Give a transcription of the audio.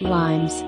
limes.